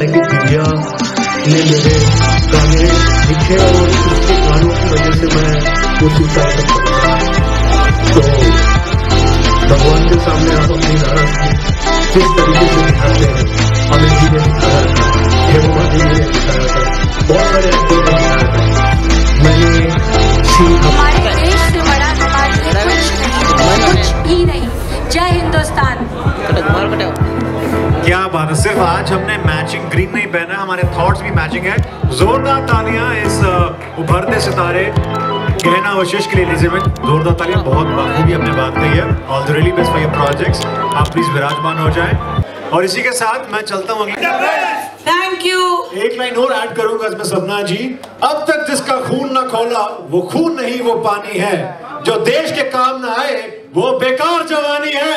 लेकिन मीडिया ने मेरे गाने लिखे और उसके गानों की वजह से मैं वो कर सकता तो भगवान के सामने आप अपनी नाराज़गी किस तरीके से दिखाते हैं? अमित जी ने दिखाया था। हेमा जी ने दिखाया था। बहुत सारे एक्टर ने दिखाया था। मैंने सीख क्या बात है? सिर्फ़ आज हमने मैचिंग ग्रीन नहीं पहना है हमारे थॉट्स भी मैचिंग है। जोरदार तालियाँ इस उभरते सितारे। कहना वशिष्ठ के लिए एलिजाबेथ जोरदार तालियाँ बहुत बखूबी हमने बात कही है। All the really best for your projects आप प्लीज़ विराजमान हो जाएँ। और इसी के साथ मैं चलता हूँ अगली थैंक यू एक लाइन और ऐड करूँगा इसमें सपना जी। अब तक जिसका खून ना खोला वो खून नहीं वो पानी है। जो देश के काम ना आए वो बेकार जवानी है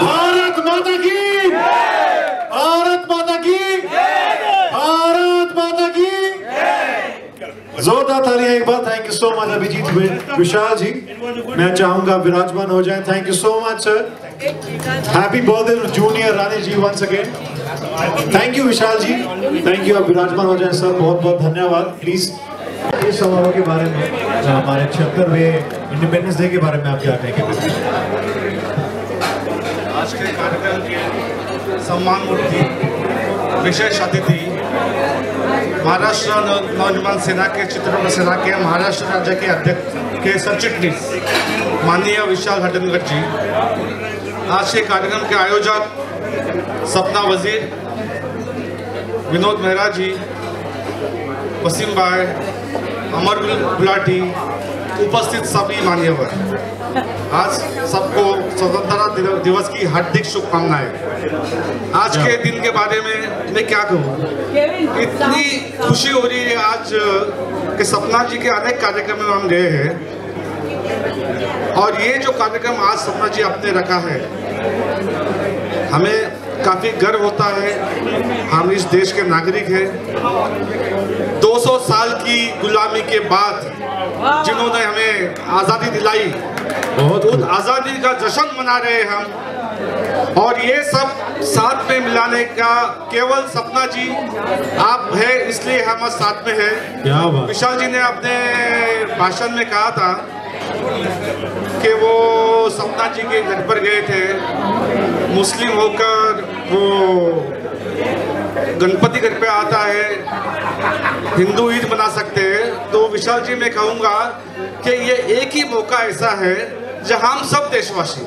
भारत माता की भारत माता की भारत माता की एक बार thank you so much Abhijeet Vishal ji, मैं चाहूँगा विराजमान हो जाएँ। Thank you so much sir happy birthday junior Rani ji once again thank you Vishal ji thank you आप विराजमान हो जाएँ सर बहुत बहुत धन्यवाद। प्लीज़ इस समारोह के बारे में हमारे छिहत्तरवे इंडिपेंडेंस डे के बारे में आप क्या कहेंगे? आज के कार्यक्रम के सम्मान मूर्ति, विशेष अतिथि महाराष्ट्र नवनिर्माण सेना के, चित्रपट सेना के, महाराष्ट्र राज्य के अध्यक्ष के सचिटनीस माननीय विशाल हटनगर जी। आज के कार्यक्रम के आयोजक सपना वज़ीर, विनोद मेहरा जी, वसीम भाई, अमर गुलाटी उपस्थित सभी मान्यवर, आज सबको स्वतंत्रता दिवस की हार्दिक शुभकामनाएँ। आज के दिन के बारे में मैं क्या कहूँ? इतनी खुशी हो रही है आज, के सपना जी के अनेक कार्यक्रम में हम गए हैं। और ये जो कार्यक्रम आज सपना जी आपने रखा है, हमें काफ़ी गर्व होता है। हम इस देश के नागरिक हैं। 200 साल की गुलामी के बाद जिन्होंने हमें आज़ादी दिलाई बहुत उस आज़ादी का जश्न मना रहे हैं हम। और ये सब साथ में मिलाने का केवल सपना जी आप है इसलिए हम साथ में है। विशाल जी ने अपने भाषण में कहा था कि वो सपना जी के घर पर गए थे। मुस्लिम होकर वो गणपति घर पे आता है। हिंदू ईद मना सकते हैं। तो विशाल जी, मैं कहूँगा कि ये एक ही मौका ऐसा है जहाँ हम सब देशवासी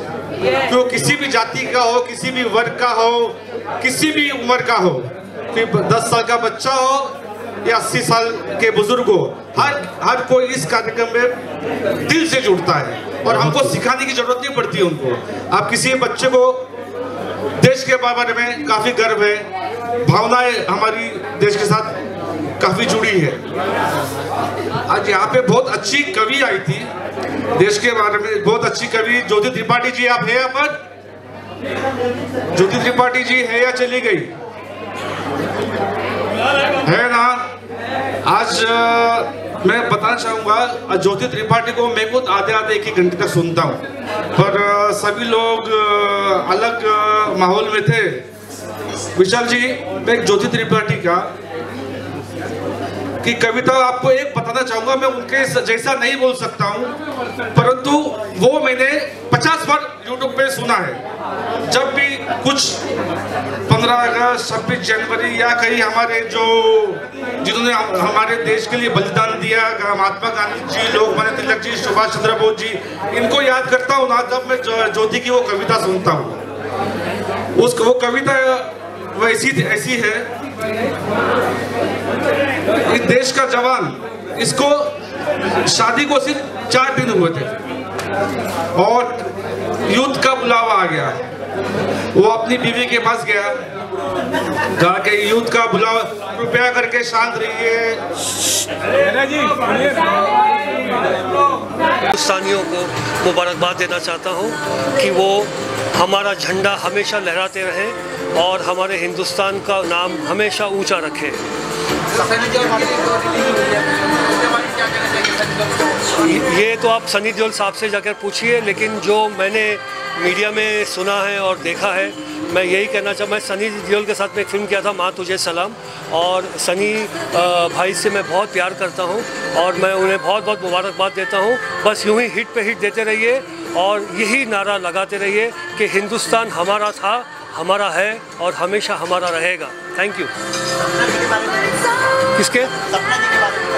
तो किसी भी जाति का हो, किसी भी वर्ग का हो, किसी भी उम्र का हो फिर दस साल का बच्चा हो या अस्सी साल के बुज़ुर्ग हो, हर हर कोई इस कार्यक्रम में दिल से जुड़ता है। और हमको सिखाने की ज़रूरत नहीं पड़ती उनको। आप किसी बच्चे को देश के बारे में काफ़ी गर्व है। भावनाएँ हमारी देश के साथ काफ़ी जुड़ी है। आज यहाँ पे बहुत अच्छी कवि आई थी। देश के बारे में बहुत अच्छी कवि ज्योति त्रिपाठी जी, आप है पर? ज्योति त्रिपाठी जी है या चली गई? है ना? आज मैं बताना चाहूँगा ज्योति त्रिपाठी को मैं खुद आधे आधे एक ही घंटे तक सुनता हूँ। पर सभी लोग अलग माहौल में थे। विशाल जी, मैं ज्योति त्रिपाठी का कि कविता आपको एक बताना चाहूँगा, मैं उनके जैसा नहीं बोल सकता हूँ, परंतु वो मैंने 50 बार यूट्यूब पे सुना है। जब भी कुछ 15 अगस्त, छब्बीस जनवरी या कहीं हमारे जो, जिन्होंने हमारे देश के लिए बलिदान दिया महात्मा गांधी जी लोकमान्य तिलक जी, सुभाष चंद्र बोस जी, इनको याद करता हूँ ना जब मैं ज्योति की वो कविता सुनता हूँ। उस वो कविता वैसी, ऐसी है इस देश का जवान इसको शादी को सिर्फ़ चार दिन हुए थे। और युद्ध का बुलावा आ गया। वो अपनी बीवी के पास गया। कहा कि युद्ध का बुलावा कृपया करके शांत रहिए। हिंदुस्तानियों को मुबारकबाद देना चाहता हूँ कि वो हमारा झंडा हमेशा लहराते रहें। और हमारे हिंदुस्तान का नाम हमेशा ऊँचा रखें। ये तो आप सनी देओल साहब से जाकर पूछिए, लेकिन जो मैंने मीडिया में सुना है और देखा है, मैं यही कहना चाह, मैं सनी देओल के साथ में एक फ़िल्म किया था, माँ तुझे सलाम, और सनी भाई से मैं बहुत प्यार करता हूँ, और मैं उन्हें बहुत बहुत मुबारकबाद देता हूँ। बस यूँ ही हिट पे हिट देते रहिए, और यही नारा लगाते रहिए कि हिंदुस्तान हमारा था हमारा है और हमेशा हमारा रहेगा। थैंक यू किसके?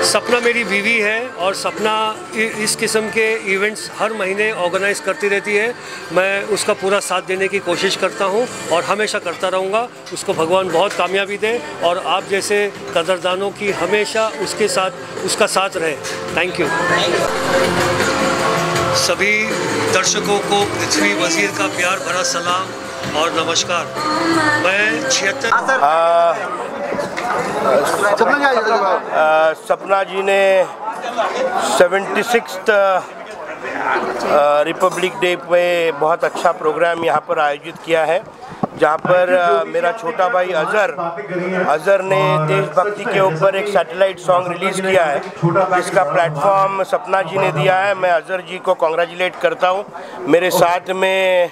सपना मेरी बीवी है और सपना इस किस्म के इवेंट्स हर महीने ऑर्गेनाइज करती रहती है। मैं उसका पूरा साथ देने की कोशिश करता हूँ और हमेशा करता रहूँगा। उसको भगवान बहुत कामयाबी दे और आप जैसे कदरदानों की हमेशा उसके साथ, उसका साथ रहे। थैंक यू सभी दर्शकों को पृथ्वी वज़ीर का प्यार भरा सलाम। और नमस्कार। मैं छिहत्तर सपना जी ने सेवेंटी सिक्स रिपब्लिक डे पे बहुत अच्छा प्रोग्राम यहाँ पर आयोजित किया है जहाँ पर मेरा छोटा भाई अजहर अजहर ने देशभक्ति के ऊपर एक सैटेलाइट सॉन्ग रिलीज़ किया है जिसका प्लेटफॉर्म सपना जी ने दिया है। मैं अजहर जी को कॉन्ग्रेचुलेट करता हूँ। मेरे साथ में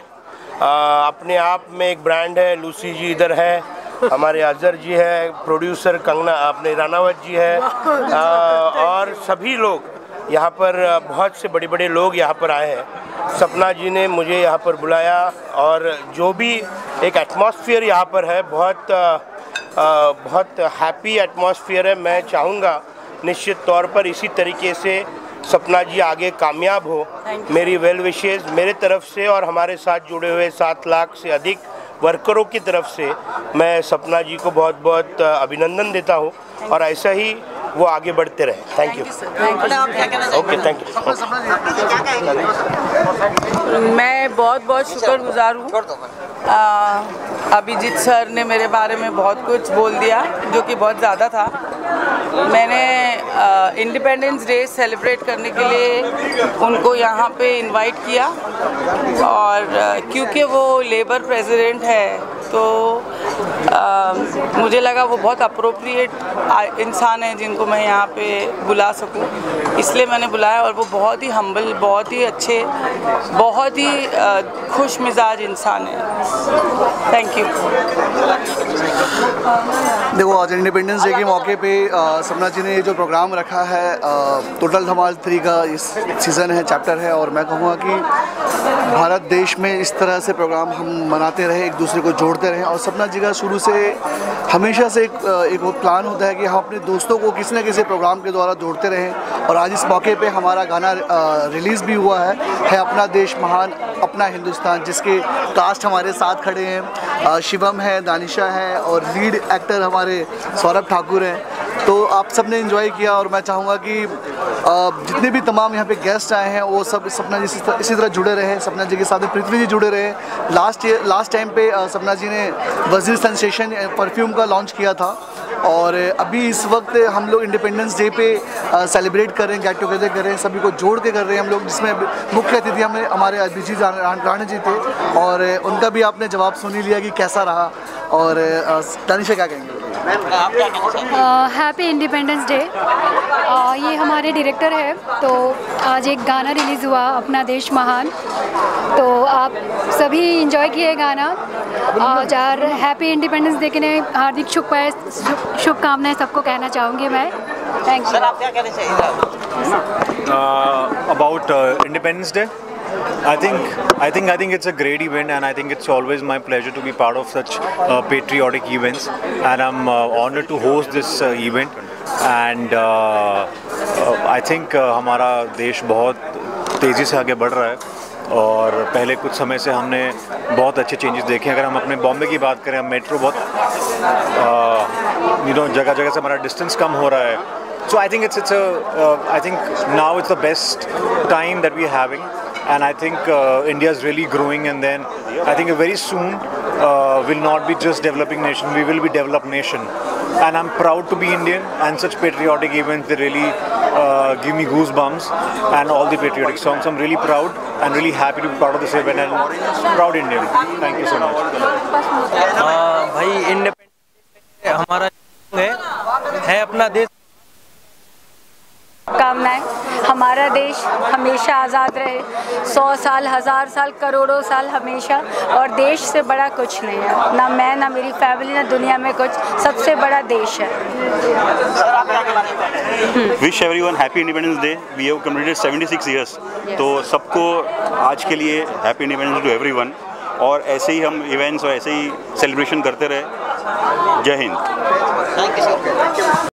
अपने आप में एक ब्रांड है लूसी जी इधर है हमारे अजहर जी है प्रोड्यूसर कंगना अपने रानावत जी है अ, और सभी लोग यहाँ पर बहुत से बड़े बड़े लोग यहाँ पर आए हैं। सपना जी ने मुझे यहाँ पर बुलाया और जो भी एक एटमॉस्फेयर यहाँ पर है बहुत अ, बहुत हैप्पी एटमॉस्फेयर है मैं चाहूँगा निश्चित तौर पर इसी तरीके से सपना जी आगे कामयाब हो। मेरी वेल विशेज मेरे तरफ़ से और हमारे साथ जुड़े हुए सात लाख से अधिक वर्करों की तरफ़ से मैं सपना जी को बहुत बहुत अभिनंदन देता हूँ और ऐसा ही वो आगे बढ़ते रहे। Thank you okay thank you मैं बहुत बहुत शुक्रगुजार हूँ। अभिजीत सर ने मेरे बारे में बहुत कुछ बोल दिया जो कि बहुत ज़्यादा था। मैंने इंडिपेंडेंस डे सेलिब्रेट करने के लिए उनको यहाँ पे इनवाइट किया और क्योंकि वो लेबर प्रेसिडेंट है तो आ, मुझे लगा वो बहुत अप्रोप्रिएट इंसान है जिनको मैं यहाँ पे बुला सकूँ। इसलिए मैंने बुलाया और वो बहुत ही हम्बल बहुत ही अच्छे बहुत ही खुश मिजाज इंसान है। थैंक यू देखो आज इंडिपेंडेंस डे के मौके पे सपना जी ने जो प्रोग्राम रखा है टोटल धमाल थ्री का इस सीज़न है चैप्टर है और मैं कहूँगा कि भारत देश में इस तरह से प्रोग्राम हम मनाते रहे एक दूसरे को जोड़ते रहे और सपना जी का शुरू से। हमेशा से एक एक वो प्लान होता है कि हम अपने दोस्तों को किसी न किसी प्रोग्राम के द्वारा जोड़ते रहें। और आज इस मौके पे हमारा गाना रिलीज़ भी हुआ है। है अपना देश महान, अपना हिंदुस्तान, जिसके कास्ट हमारे साथ खड़े हैं। शिवम है, दानिशा है और लीड एक्टर हमारे सौरभ ठाकुर हैं। तो आप सबने इन्जॉय किया और मैं चाहूँगा कि जितने भी तमाम यहाँ पे गेस्ट आए हैं, वो सब सपना जी इसी तरह जुड़े रहे, सपना जी के साथ पृथ्वी जी जुड़े रहे। लास्ट ईयर लास्ट टाइम पे सपना जी ने वज़ीर सेंसेशन परफ्यूम का लॉन्च किया था। और अभी इस वक्त हम लोग इंडिपेंडेंस डे पे सेलिब्रेट कर रहे हैं गेट टुगेदर कर रहे हैं, सभी को जोड़ के कर रहे हैं हम लोग, जिसमें मुख्य अतिथि हमें हमारे अभिजीत राणा जी थे। और उनका भी आपने जवाब सुनी लिया कि कैसा रहा। और दानिशा क्या कहेंगे? हैप्पी इंडिपेंडेंस डे ये हमारे डायरेक्टर है तो आज एक गाना रिलीज़ हुआ अपना देश महान। तो आप सभी इंजॉय किए गाना। और हैप्पी इंडिपेंडेंस डे के लिए हार्दिक शुभ शुभकामनाएँ सबको कहना चाहूँगी मैं। Thank you uh, about uh, Independence Day. I think I think I think it's a great event, and I think it's always my pleasure to be part of such uh, patriotic events. And I'm uh, honored to host this uh, event. And uh, uh, I think uh, हमारा देश बहुत तेज़ी से आगे बढ़ रहा है और पहले कुछ समय से हमने बहुत अच्छे चेंजेस देखे अगर हम अपने बॉम्बे की बात करें मेट्रो बहुत यू नो जगह जगह से हमारा डिस्टेंस कम हो रहा है think it's it's a uh, I think now it's the best time that we're having, and I think uh, India is really growing, and then I think very soon uh, will not be just developing nation, we will be developed nation, and I'm proud to be Indian, and such patriotic events they really uh, give me goosebumps, and all the patriotic songs. I'm really proud and really happy to be part of this event, and proud Indian. Thank you so much. हाँ, भाई independence हमारा है है अपना देश कामना हमारा देश हमेशा आज़ाद रहे। सौ साल हज़ार साल करोड़ों साल हमेशा। और देश से बड़ा कुछ नहीं है। ना मैं ना मेरी फैमिली ना दुनिया में कुछ। सबसे बड़ा देश है। Wish everyone happy independence day we have completed 76 years तो सबको आज के लिए happy independence to everyone और ऐसे ही हम इवेंट्स और ऐसे ही सेलिब्रेशन करते रहे। जय हिंद।